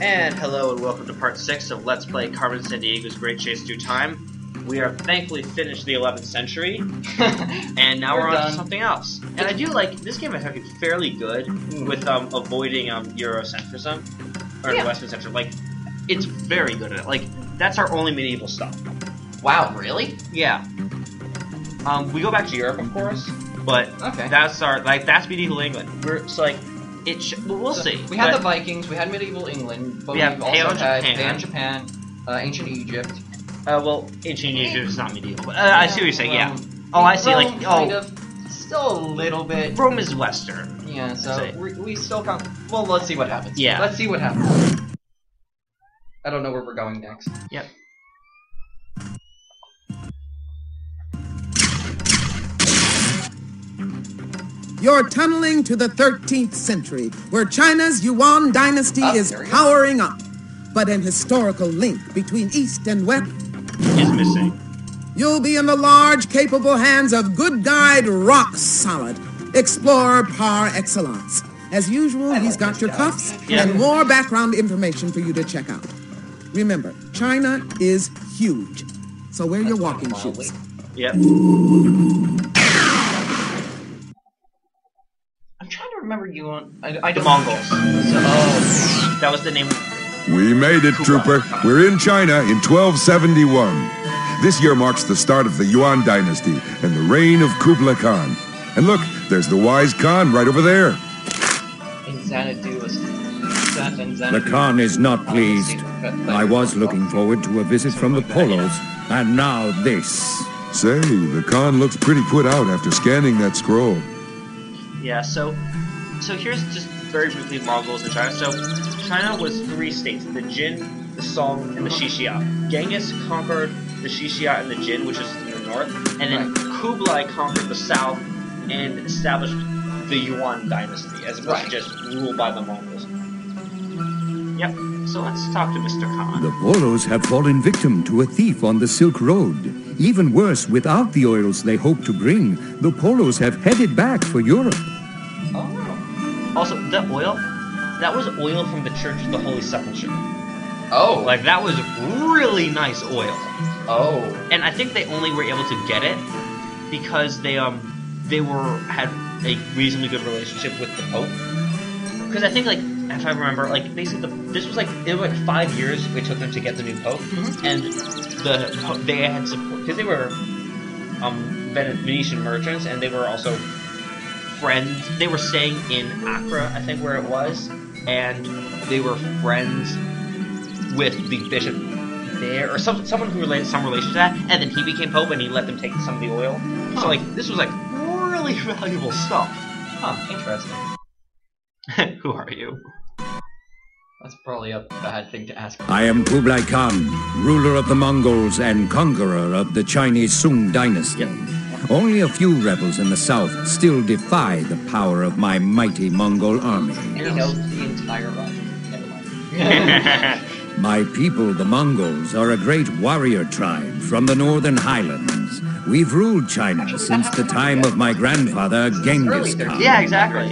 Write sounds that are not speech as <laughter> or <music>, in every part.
And hello and welcome to part 6 of Let's Play Carmen Sandiego's Great Chase Through Time. We are thankfully finished the 11th century, <laughs> and now we're, We're on to something else. And I do like, this game I think is fairly good with um, avoiding um, Eurocentrism, or Yeah. Western centrism. Like, it's very good at it. Like, that's our only medieval stuff. wow, really? Yeah. Um, we go back to Europe, of course, but Okay. that's our, like, that's medieval England. We're, so like, it sh- well, we'll So, see. We had but- the Vikings, we had medieval England, but We have also Pale had Japan. Pan Japan, uh, ancient Egypt. Uh, well, ancient Egypt is not medieval, but uh, I see what you're saying. Yeah. Oh, I see. Rome, Like, kind oh, of, still a little bit. Rome is Western. Yeah, so we, we still can't. Well, let's see what happens. Yeah. Let's see what happens. I don't know where we're going next. Yep. You're tunneling to the 13th century, where China's Yuan dynasty Oh, is powering up. But an historical link between East and West, Is missing. you'll be in the large, capable hands of good guide Rock Solid, explorer par excellence. As usual, he's got your cuffs Yeah. and more background information for you to check out. Remember, China is huge. So wear your walking shoes. Yep. I'm trying to remember you on. I, I The. Mongols. So, oh, That was the name. We made it, Trooper. We're in China in 1271. This year marks the start of the Yuan dynasty and the reign of Kublai Khan. And look, there's the wise Khan right over there. in Xanadu was. Xan- in The Khan is not pleased. But- but- I was looking forward to a visit from the Polos, and now this. Say, the Khan looks pretty put out after scanning that scroll. Yeah. So, so here's just very briefly Mongols in China. So, China was three states: the Jin, the Song, and the Xixia. Genghis conquered the Xixia and the Jin, which is in the north, and then Kublai conquered the south and established the Yuan dynasty, as opposed Right. to just ruled by the Mongols. Yep. So let's talk to Mr. Khan. The Polos have fallen victim to a thief on the Silk Road. Even worse, without the oils they hope to bring, the Polos have headed back for Europe. Also, the oil, that was oil from the Church of the Holy Sepulchre. Oh. Like, that was really nice oil. Oh. And I think they only were able to get it because they, um, they were, had a reasonably good relationship with the Pope. Because I think, like, if I remember, like, basically, the, this was like, it was like five years it took them to get the new Pope. And the, they had support, because they were, um, Venetian merchants, and they were also friends. They were staying in Acre, I think, where it was, and they were friends with the bishop there, or some, someone who related some relation to that. And then he became pope, and he let them take some of the oil. So like, this was like really <laughs> valuable stuff. Huh. Interesting. <laughs> who are you? That's probably a bad thing to ask. I am Kublai Khan, ruler of the Mongols and conqueror of the Chinese Sung dynasty. Only a few rebels in the south still defy the power of my mighty Mongol army. And he knows the entire Roger. Never mind. <laughs> My people, the Mongols, are a great warrior tribe from the northern highlands. We've ruled China since the time of my grandfather, Genghis Khan. yeah, exactly.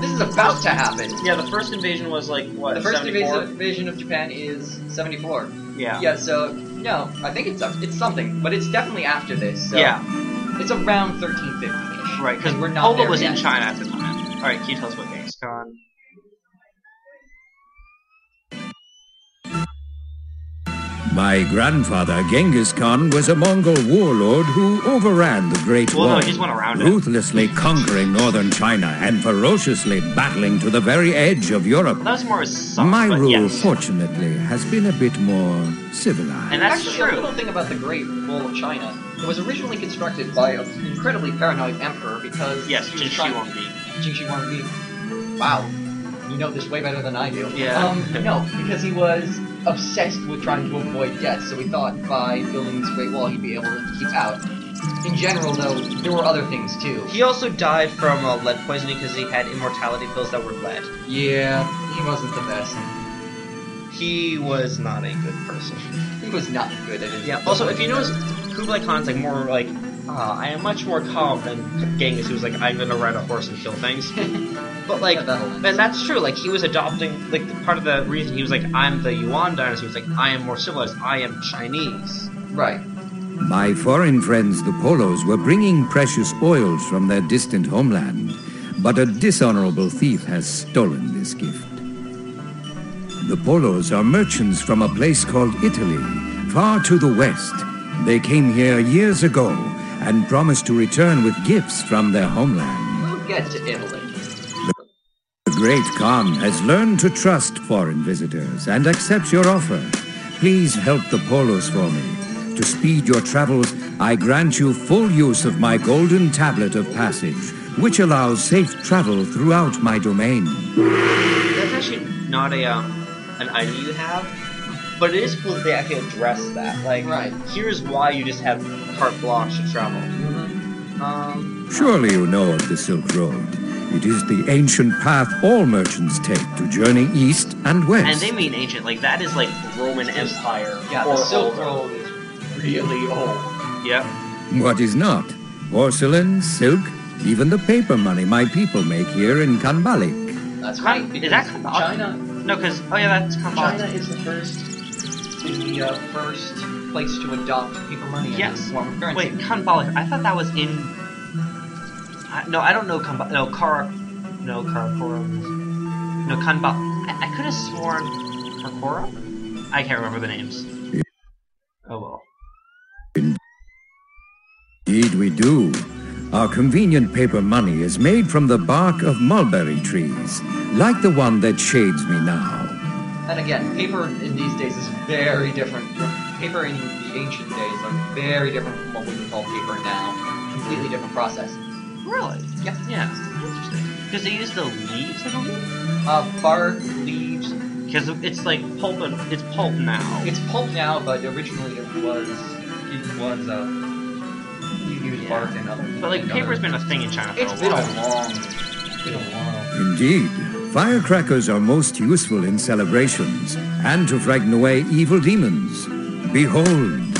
This is about to happen. Yeah, the first invasion was like what? The first 74? invasion invasion of Japan is 74. Yeah. Yeah, so, no, I think it's it's something, but it's definitely after this. So Yeah. It's around 1350-ish. Right, because we're not Polo was in. China at the time. All right, can you tell us what Genghis My grandfather, Genghis Khan, was a Mongol warlord who overran the Great Well, no, Wall, he just went around it. ruthlessly conquering northern China and ferociously battling to the very edge of Europe. That was more his son, My but rule, yes. fortunately, has been a bit more civilized. And that's Actually, a true. little thing about the Great Wall of China. It was originally constructed by an incredibly paranoid emperor because Yes, he was Jin Shi Huangdi. Jin Shi Huangdi. Wow, you know this way better than I do. Yeah. Um, no, because he was obsessed with trying to avoid death, so he thought by building this Great Wall he'd be able to keep out. In general, though, there were other things too. He also died from uh, lead poisoning because he had immortality pills that were lead. Yeah, he wasn't the best. He was not a good person. He was not good at it. Yeah. Also, if you notice, Kublai Khan's like more like, uh, I am much more calm than Genghis, who's like, I'm gonna ride a horse and kill things. <laughs> But like, Yeah, that'll- and that's true. Like he was adopting. Like part of the reason he was like, I'm the Yuan dynasty. He was like, I am more civilized. I am Chinese. Right. My foreign friends, the Polos, were bringing precious oils from their distant homeland, but a dishonorable thief has stolen this gift. The Polos are merchants from a place called Italy, far to the west. They came here years ago and promised to return with gifts from their homeland. We'll get to Italy. The great Khan has learned to trust foreign visitors and accepts your offer. Please help the Polos for me. To speed your travels, I grant you full use of my golden tablet of passage, which allows safe travel throughout my domain. That's actually not a um an item you have, but it is cool that they actually address that. Like, Right. here's why you just have carte blanche to travel. Um, Surely you know of the Silk Road. It is the ancient path all merchants take to journey east and west. and they mean ancient. Like that is like the Roman Empire. Yeah, the Silk. Road is really old. Yep. What is not? Porcelain, silk, even the paper money my people make here in Khanbalik. That's Kan- right. is that because Khanbalik? China? No, because oh yeah, that's kind China is the first, the uh, first place to adopt paper money as Yes. a form of currency. Wait, Khanbalik. I thought that was in. I, no, I don't know Khanbalik. No, Kara. No, Karakora. No, Kanba. I, I could have sworn Karakora. I can't remember the names. Oh well. Indeed we do. Our convenient paper money is made from the bark of mulberry trees, like the one that shades me now. And again, paper in these days is very different. Paper in the ancient days are very different from what we would call paper now. Completely different process. Really? Yeah. Yeah. Interesting. Because they use the leaves, I believe. Uh, bark, leaves. Because it's like pulp. And, it's pulp now. It's pulp now, but originally it was it was uh you use Yeah. bark and other. but like and paper's other- been a thing in China for It's a been a while. long, it's been a while. Indeed, firecrackers are most useful in celebrations and to frighten away evil demons. Behold,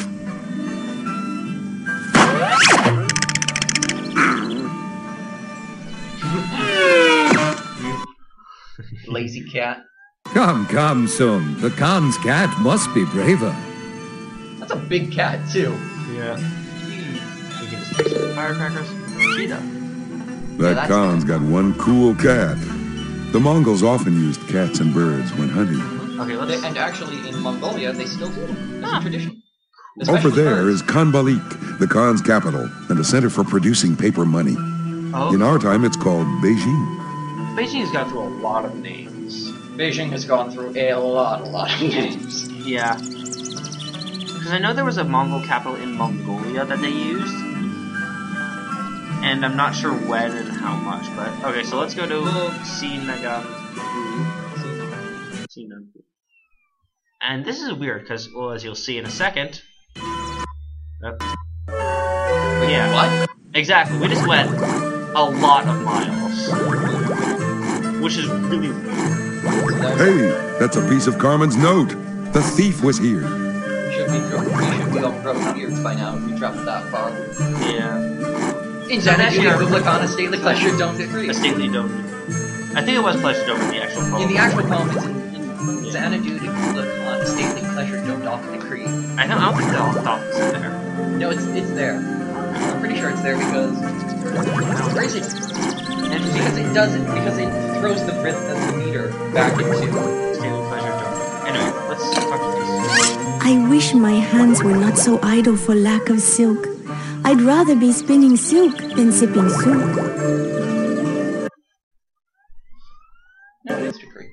cat. come, come, Sum. The Khan's cat must be braver. That's a big cat too. Yeah. Jeez. You can just take some firecrackers. Cheetah. That that's- Khan's got one cool cat. The Mongols often used cats and birds when hunting. Okay, let's. They, and actually, in Mongolia, they still do them as Ah. a tradition. Over Especially there birds. is Khanbalik, the Khan's capital, and a center for producing paper money. oh, In our time, it's called Beijing. Beijing's gone through a lot of names. Beijing has gone through a lot, a lot of names. Yeah. Because I know there was a Mongol capital in Mongolia that they used. And I'm not sure when and how much, but okay, so let's go to Sinagam. Sinagam. And this is weird because, well, as you'll see in a second. Yep. Wait, Yeah. what? Exactly, we just went a lot of miles. Which is really weird. Hey, that's a piece of Carmen's note. The thief was here. We should be, we should be all grown beards by now if we traveled that far. Yeah. In So Xanadu, actually- it would look on a stately pleasure don't agree. A stately dome. I think it was Pleasure Dome in the actual poem. In the actual poem, it's in, in Xanadu, it would look on a stately pleasure don't often agree. I don't, I don't think the thought was in there. No, it's it's there. I'm pretty sure it's there because where is it? And because it does it because it throws the rhythm of the meter back into. Stately Pleasure Dome. Anyway, let's talk to this. I wish my hands were not so idle for lack of silk. I'd rather be spinning silk than sipping soup. No, it's decree.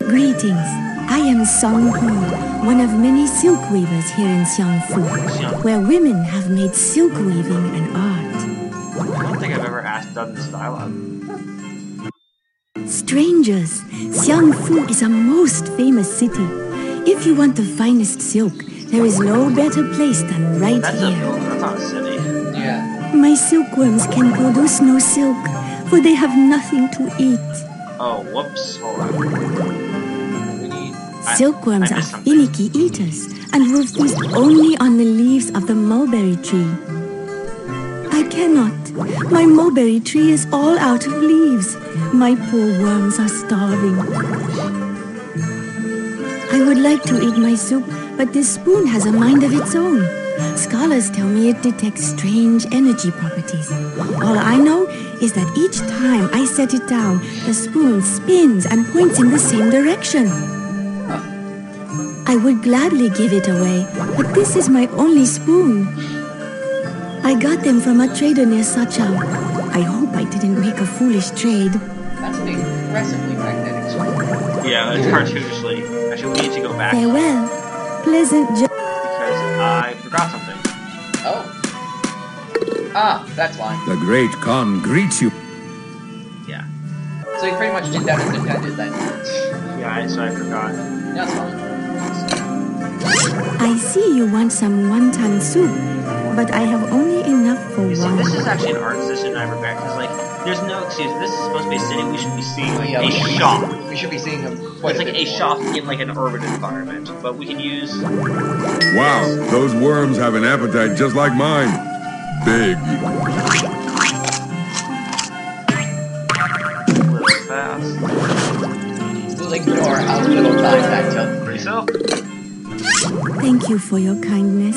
Greetings. I am Song Hu, one of many silk weavers here in Xiangfu, where women have made silk weaving an art. I don't think I've ever asked done this dialogue. Strangers, Xiangfu is a most famous city. If you want the finest silk, there is no better place than right That's here. building, that's not a city. Yeah. My silkworms can produce no silk, for they have nothing to eat. Oh, whoops. Hold on. We need. I- Silkworms I are missed finicky eaters and will feast only on the leaves of the mulberry tree. I cannot. My mulberry tree is all out of leaves. My poor worms are starving. I would like to eat my soup, but this spoon has a mind of its own. Scholars tell me it detects strange energy properties. All I know is that each time I set it down, the spoon spins and points in the same direction. I would gladly give it away, but this is my only spoon. I got them from a trader near Sachau. I hope I didn't make a foolish trade. That's an aggressively magnetic spoon. Yeah, it's cartoonishly. Actually, we need to go back Farewell. Pleasant journey. because I forgot something. Oh. Ah, that's why. The great Khan greets you. Yeah. So you pretty much did that as did that. Yeah, I, so I forgot. That's fine. I see you want some wonton soup, but I have only enough for You see, one. this is actually an art decision I regret because, like, there's no excuse. This is supposed to be a city. We should be seeing like, yeah, a we should be- shop. We should be seeing them quite It's a like bit a more. shop in like an urban environment, but we can use Wow, those worms have an appetite just like mine. Big. little fast. Ignore how little time that took. Pretty. Thank you for your kindness.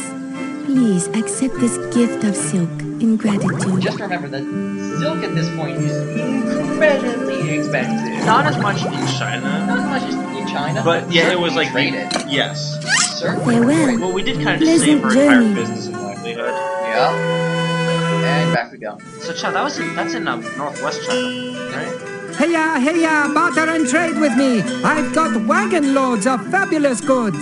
Please accept this gift of silk in gratitude. Just remember that silk at this point is incredibly expensive. Not as much in China, Not as much as in China, but yeah, it was like trade we- it. yes. Certainly. Farewell. Well, we did kind of just save Pleasant our entire business and livelihood. Yeah. And back we go. So, China, that was in, that's in um, northwest China, right? Heya, heya, barter and trade with me. I've got wagon loads of fabulous goods.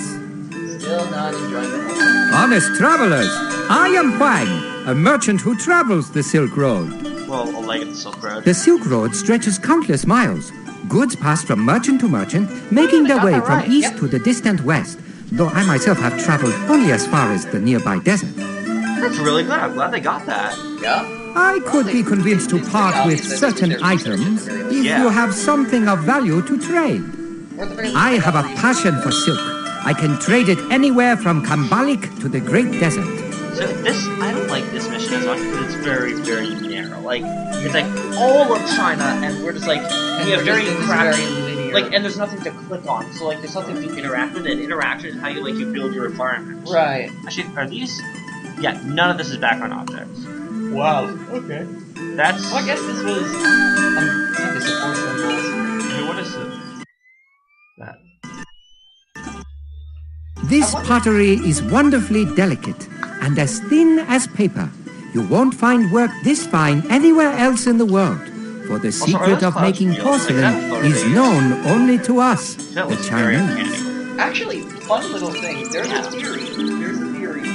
Still not enjoying the whole thing. Honest travelers, I am Huang, a merchant who travels the Silk Road. Well, a leg of the Silk Road. The Silk Road stretches countless miles. Goods pass from merchant to merchant, making their way that from right, east yep. to the distant west, though I myself have traveled only as far as the nearby desert. That's really good. I'm glad they got that. Yeah. I could be convinced to part with certain items if Yeah. you have something of value to trade. Or at the very least, I have a passion for silk. I can trade it anywhere from Khanbalik to the Great Desert. So this, I don't like this mission as much because it's very, very narrow. Like, it's like all of China, and we're just like, And we have very just in this crappy, very like, and there's nothing to click on. So like, there's nothing to interact with. And interaction is how you like you build your environment. Right. Actually, are these? Yeah, none of this is background objects. Wow. Okay. That's. Well, I guess this was. Um, yeah, the support symbols. This pottery is wonderfully delicate and as thin as paper. You won't find work this fine anywhere else in the world. For the secret of making porcelain is known only to us, the Chinese. Actually, fun little thing. There's a theory. There's a theory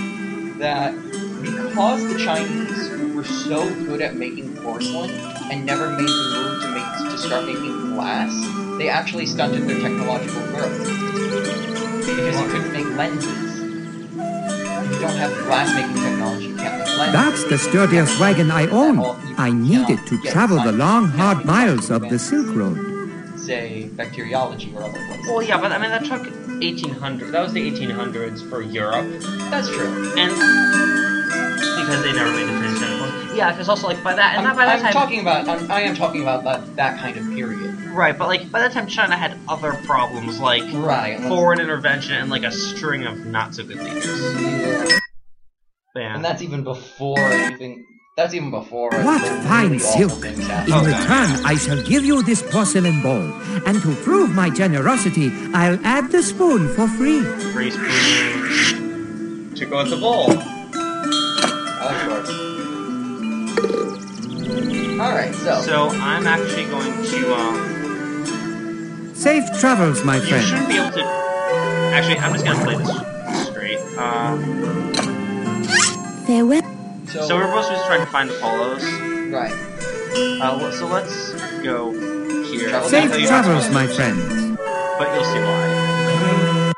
that because the Chinese were so good at making porcelain and never made the move to make to start making glass, they actually stunted their technological growth because you couldn't make lenses. If you don't have glass making technology, you can't make lenses. That's the sturdiest wagon I own. I needed to travel the long, hard miles of the Silk Road. say bacteriology or other places. Well, yeah, but I mean that took 1800. That was the 1800s for Europe, That's true. and because they never made the transition. of course. Yeah, because also like by that, and I'm, not by that I'm time, talking about. I'm, I am talking about that, that kind of period. Right? But like by that time, China had other problems like Right. foreign intervention and like a string of not so good leaders. Yeah. But. And that's even before anything. That's even before. What fine silk! In. Okay. return, I shall give you this porcelain bowl. And to prove my generosity, I'll add the spoon for free. Free spoon to go with the bowl. I like yours. All right. So. So I'm actually going to. Um, Safe travels, my you friend. shouldn't be able to. Actually, I'm just gonna play this straight. Uh, Farewell. so, so we're supposed to be trying to find the polos. right. Uh, so let's go here. Travel Safe travels, my friend. But you'll see why.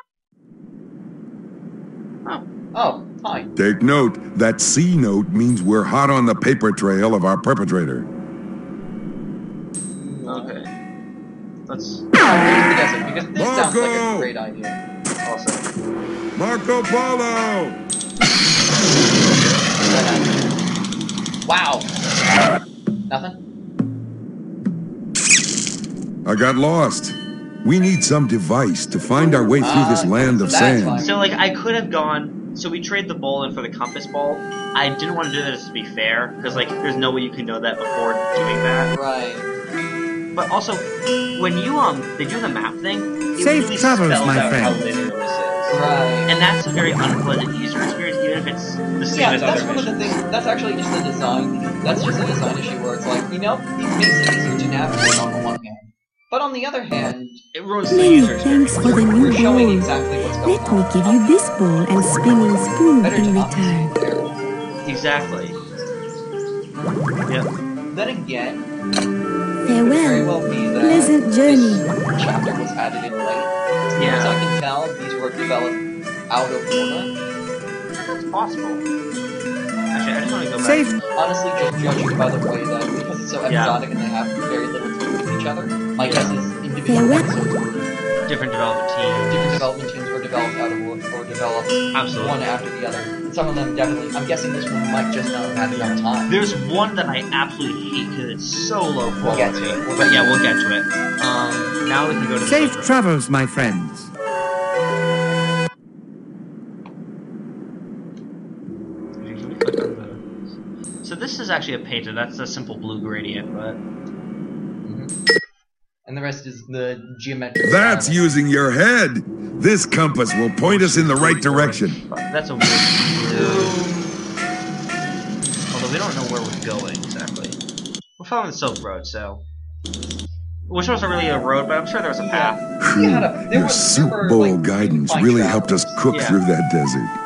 Oh, hi. Take note, that C note means we're hot on the paper trail of our perpetrator. Because this sounds like a Marco! great idea. also. Marco Polo! Wow. Nothing. I got lost. We need some device to find our way through this Ah, land of sand. fine. So like I could have gone. So we trade the bowl in for the compass ball. I didn't want to do this to be fair because like there's no way you can know that before doing that. Right. But also, when you um they do the map thing, it Safe really travels, spells my out how friend. linear this is. Right. And that's a very unpleasant user experience, even if it's the same Yeah, as that's other one of the missions. things. That's actually just a design. That's just a design issue where it's like, you know, it makes it easier to navigate on the one hand, but on the other hand, It ruins the Many user thanks experience. for the new we're showing bowl. exactly what's going Let me on. give you this ball and spinning spoon Better to in not be return. fair. Exactly. Yep. Then again, it could very Farewell. well be that Pleasant journey. this chapter was added in late. As I can tell, these were developed out of order. That's possible. Actually, I just want to go back. Safe Honestly, just judging by the way that because it's so Yeah. and they have very little to do with each other, my guess is individual Farewell. episodes Different development teams. different development teams were developed out of order or developed Absolutely. one after the other. And some of them definitely. I'm guessing this one might just not have had enough time. There's one that I absolutely hate because it's so low quality. We'll get to it. We'll but yeah, we'll get to it. Um, now we can go to safe Silver. travels, my friends. Can we click on the- So this is actually a painted. That's a simple blue gradient, but And the rest is the geometric. That's style. using your head. This compass will point us in the right direction. that's a weird. blue. Although we don't know where we're going exactly. We're following the Silk Road, so. Which wasn't really a road, but I'm sure there was a path. We had Your soup bowl like, guidance really travels. helped us cook Yeah. through that desert.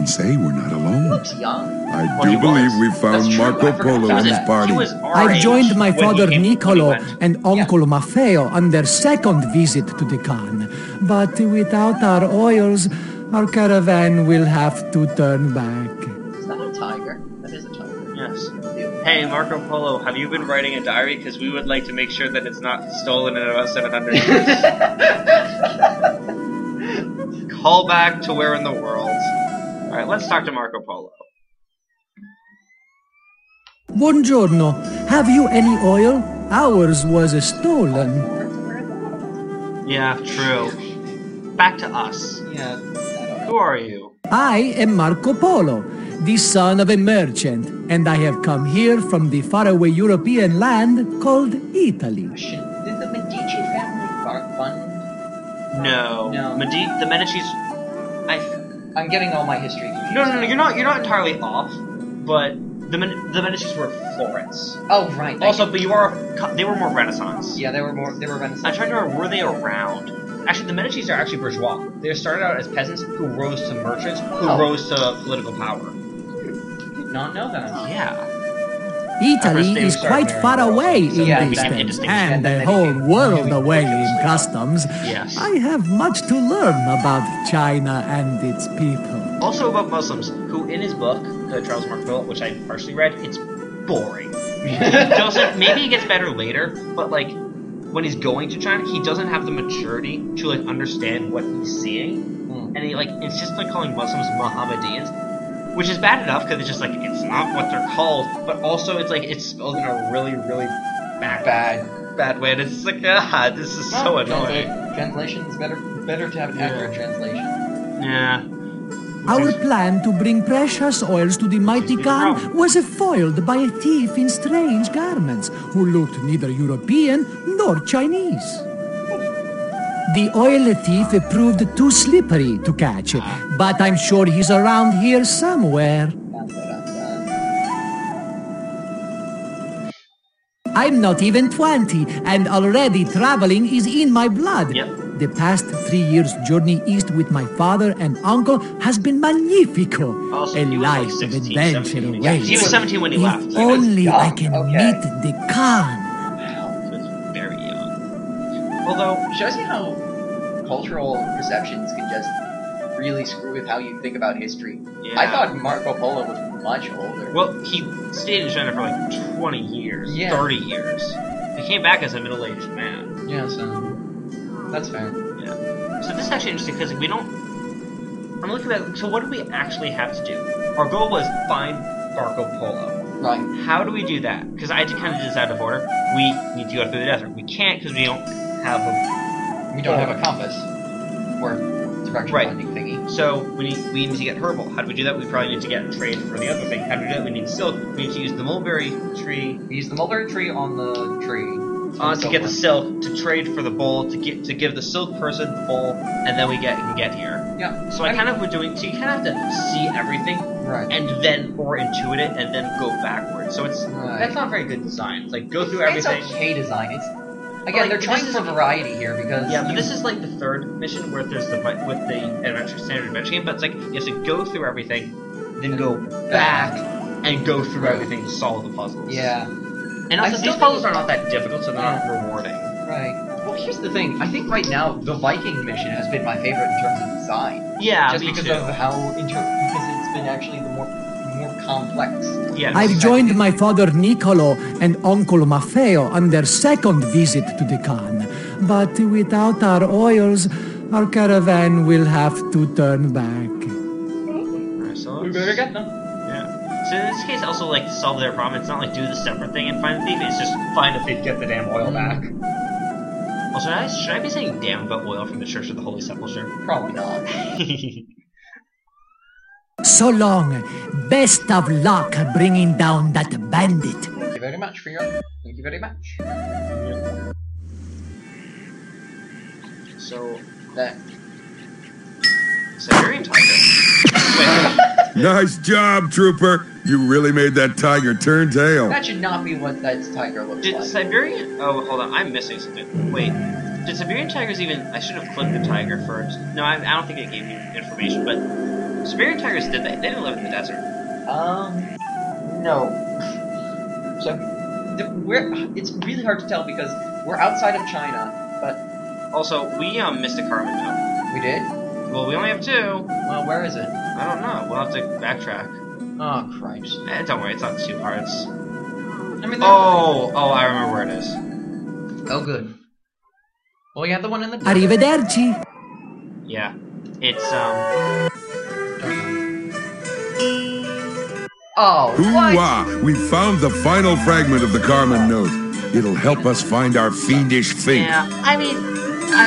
And say we're not He alone. looks young. I Well, do believe was. we That's found true, Marco I Polo about and his party. He was our I've joined my father came- when he Niccolo and Uncle Maffeo on their second visit to the Khan. But without our oils, our caravan will have to turn back. Is that a tiger? That is a tiger. Yes. Hey, Marco Polo, have you been writing a diary? Because we would like to make sure that it's not stolen in about 700 years. <laughs> Call back to where in the world. Alright, let's talk to Marco Polo. Buongiorno. Have you any oil? Ours was stolen. Yeah, true. Back to us. Yeah. I don't know. Who are you? I am Marco Polo, the son of a merchant, and I have come here from the faraway European land called Italy. Question. Did the Medici family fund? No. No. Medi- the Medici's. I'm getting all my history confused. No, no, no. You're not. You're not entirely off. But the Men- the Medici's were Florence. Oh right. Also, you. but you are. They were more Renaissance. yeah, they were more. They were Renaissance. I'm trying to remember, were they around? Actually, the Medici's are actually bourgeois. They started out as peasants who rose to merchants, who Oh. rose to political power. Did not know that. Yeah. Italy is quite far away so in yeah, it distance, and And the whole world away in customs. Yes. I have much to learn about China and its people. Also about Muslims, who in his book, uh, Charles Mark Phillip, which I partially read, it's boring. Joseph, <laughs> maybe it gets better later, but like when he's going to China, he doesn't have the maturity to like understand what he's seeing, Hmm. and he like it's just like calling Muslims Mohammedans, which is bad enough because it's just like it's not what they're called, but also it's like it's spelled in a really really bad Bad. bad way, and it's like ah, this is so Well, annoying. translate- Translation is better. Better to have an Yeah. accurate translation. Yeah. Our plan to bring precious oils to the mighty Khan was foiled by a thief in strange garments who looked neither European nor Chinese. The oil thief proved too slippery to catch, but I'm sure he's around here somewhere. I'm not even 20, and already traveling is in my blood. Yep. The past three years' journey east with my father and uncle has been magnifico. Also, a he was like life 16, of adventure 17. Yeah, awaits. he was 17 when he if left. only I can okay. meet the Khan. Although Shows you how cultural perceptions can just really screw with how you think about history. Yeah. I thought Marco Polo was much older. Well, he stayed in China for like 20 years, Yeah. 30 years. He came back as a middle-aged man. yeah, so that's fair. Yeah. So this is actually interesting because we don't. I'm looking at. So what do we actually have to do? Our goal was find Marco Polo. Right. How do we do that? Because I had to kind of do this out of order. We need to go through the desert. We can't because we don't have a. We don't have a compass or direction Right. finding thingy. So we need we need to get herbal. How do we do that? We probably need to get trade for the other thing. How do we do that? We need silk. We need to use the mulberry tree We use the mulberry tree on the tree. uh, to get the silk to trade for the bowl to get to give the silk person the bowl, and then we get can get here. Yeah. So I kind of we're doing. So you kind of have to see everything Right. and then or intuit it and then go backwards. So it's Right. that's not very good design. It's like go through everything. It's okay design. It's again like, they're this trying for variety here because Yeah, but you- this is like the third mission where there's the with the adventure standard adventure game. But it's like you have to go through everything, then go back and go through Right. everything to solve the puzzles. yeah. and I also these puzzles are not that difficult, so they're not rewarding. Right. Well, here's the thing. I think right now the Viking mission has been my favorite in terms of design, Yeah, just me because too. of how inter- because it's been actually the more more complex. yeah, I've joined my father Niccolo and uncle Maffeo on their second visit to the Khan. But without our oils, our caravan will have to turn back. Alright, so We better get them. Yeah. So in this case, also like solve their problem. It's not like do the separate thing and find the thief. It's just find a thief, get the damn oil back. Also, should I, should I be saying damn about oil from the Church of the Holy Sepulchre? Probably not. <laughs> So long. Best of luck bringing down that bandit. Thank you very much for your. Thank you very much. so That. Siberian tiger. <laughs> Nice job, Trooper. You really made that tiger turn tail. That should not be what that tiger looks did like. Siberian? Oh, hold on. I'm missing something. Wait. Did Siberian tigers even? I should have clicked the tiger first. No, I, I don't think it gave me information. But Siberian tigers did they? They didn't live in the desert. Um, no. So, the, we're, it's really hard to tell because we're outside of China, but Also, we um missed a Carmen note. we did. Well, we only have two. Well, where is it? I don't know. We'll have to backtrack. Oh, Christ. Eh, don't worry, it's not two parts. I mean, Oh, oh, I remember where it is. oh, good. Well, you have the one in the. Arrivederci. Yeah, it's um. Oh. Hoo-wah! We found the final fragment of the Carmen note. It'll help us find our fiendish fate. Yeah, I mean, I.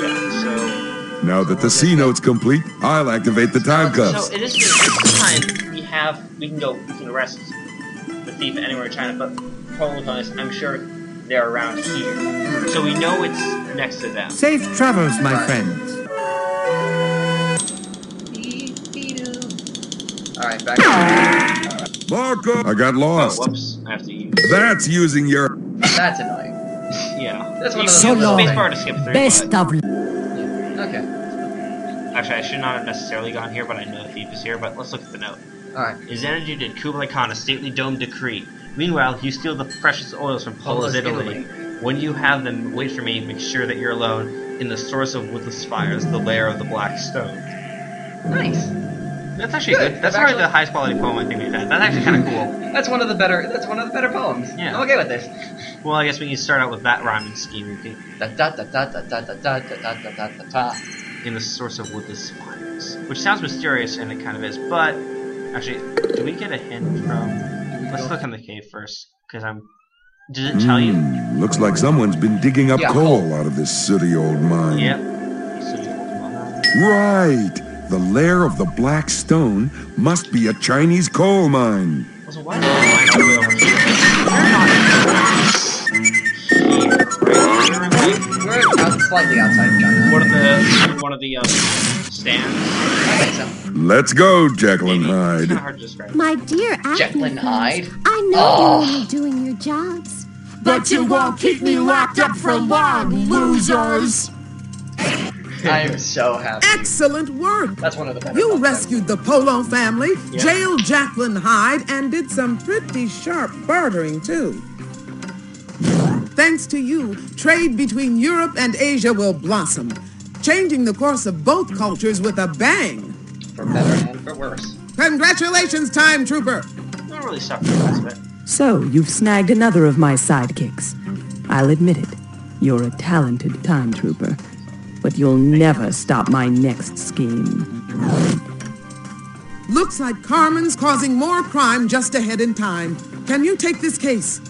Yeah, so. Now that the C note's complete, I'll activate the time cuffs. So it is this time we have we can go we can arrest the thief anywhere in China, but problem with this, I'm sure they're around here, so we know it's next to them. Safe travels, my friends. Marco! I got Oh, lost. whoops! I have to use. That's using your... That's annoying. Yeah, That's one of those- use the So space long. bar to skip through. Best but- of luck. Okay. Actually, I should not have necessarily gone here, but I know the thief is here. But let's look at the note. Alright. His energy did Kublai Khan a stately domed decree. Meanwhile, you steal the precious oils from Polo's Polo's Italy. When you have them, wait for me. Make sure that you're alone in the source of woodless fires, the lair of the black stone. Nice. That's actually Good. good. That's That's probably actually- the highest quality poem I think we've had. That's actually kind of cool. That's one of the better. That's one of the better poems. Yeah. I'm okay with this. Well, I guess we need to start out with that rhyming scheme. We can- Da da da da da da da da da da da da da. In the source of woodless fires, which sounds mysterious, and it kind of is. But actually, do we get a hint from? Let's look in the cave first, because I'm. Does it tell you? Hmm, looks like someone's been digging up Yeah, coal coal. out of this sooty old mine. Yep. So you hold on. Right! The lair of the Black Stone must be a Chinese coal mine. One of the one of the um, stands. Let's go, Jacqueline Hyde. My dear Jacqueline Hyde. I know you're only doing your jobs, but you won't keep me locked up for long, losers. I am so happy. Excellent work! That's one of the better. You rescued the Polo family, Yeah. jailed Jacqueline Hyde, and did some pretty sharp bartering, too. Thanks to you, trade between Europe and Asia will blossom, changing the course of both cultures with a bang. for better and for worse. Congratulations, Time Trooper! Not really suffering the rest of it. So, you've snagged another of my sidekicks. I'll admit it. You're a talented time trooper. But you'll never stop my next scheme. Looks like Carmen's causing more crime just ahead in time. Can you take this case?